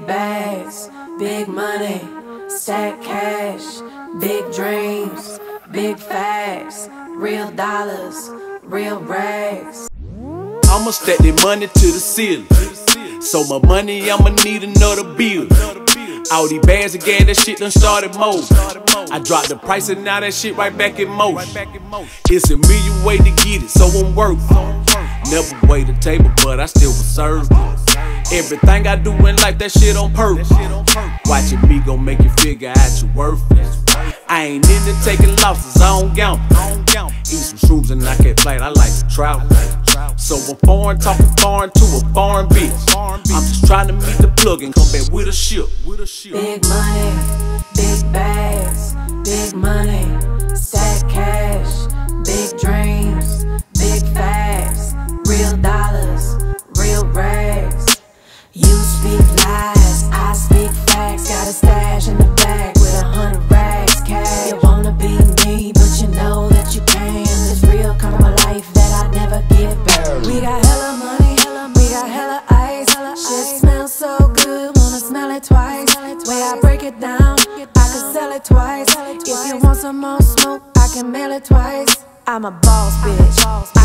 Big bags, big money, stack cash, big dreams, big facts, real dollars, real rags. I'ma stack that money to the ceiling. So my money, I'ma need another bill. All these bags again, that shit done started mold. I dropped the price and now that shit right back in motion. It's a million way to get it, so I'm worth Never wait a table, but I still was served. Everything I do in life, that shit on purpose. Watching me gon' make you figure out your worth. I ain't into taking losses, I don't gamble. Eat some shrooms and I can't flight, I like to travel. So I'm foreign, talking foreign to a foreign bitch. I'm just trying to meet the plug and come back with a ship. Big money, lies, I speak facts. Got a stash in the bag with a hundred racks cash. You wanna be me, but you know that you can't. It's real from a life that I never get back. We got hella money, we got hella ice. Shit smells so good, wanna smell it twice. Way I break it down, I can sell it twice. If you want some more smoke, I can mail it twice. I'm a boss bitch,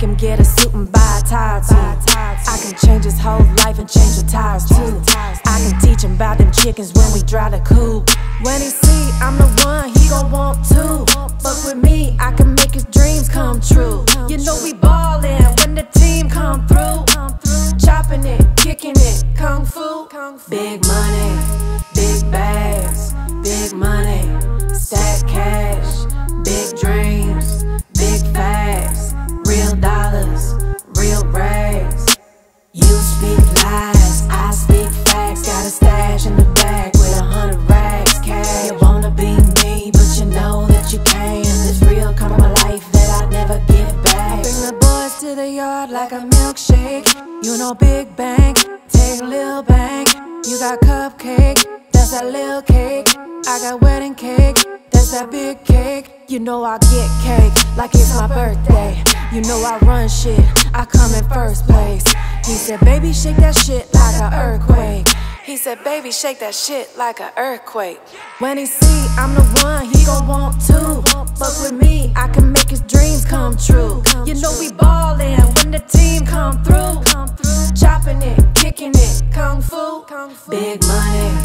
make him get a suit and buy a tire too. I can change his whole life and change the tires too. I can teach him about them chickens when we drive the coupe. When he see I'm the one, he gon' want to. Fuck with me, I can make his dreams come true. You know we ballin' milkshake. You know, big Bang, take a little bank. You got cupcake, that's that little cake. I got wedding cake, that's that big cake. You know I get cake like it's my birthday. You know I run shit, I come in first place. He said, baby, shake that shit like an earthquake. He said, baby, shake that shit like an earthquake. When he see I'm the one, he gon' want to. Fuck with me, I can make his dreams come true. You know we ballin' team come through. Chopping it, kicking it, kung fu. Big money,